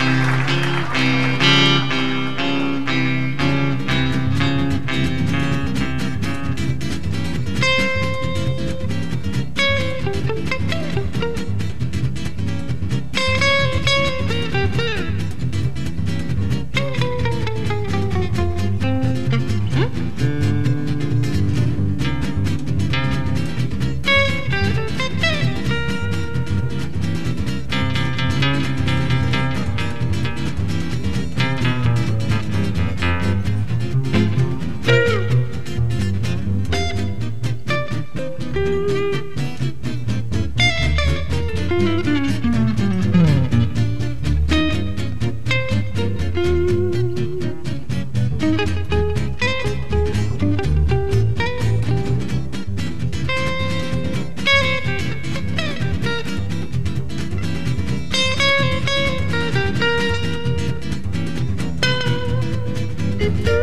Aplausos Müzik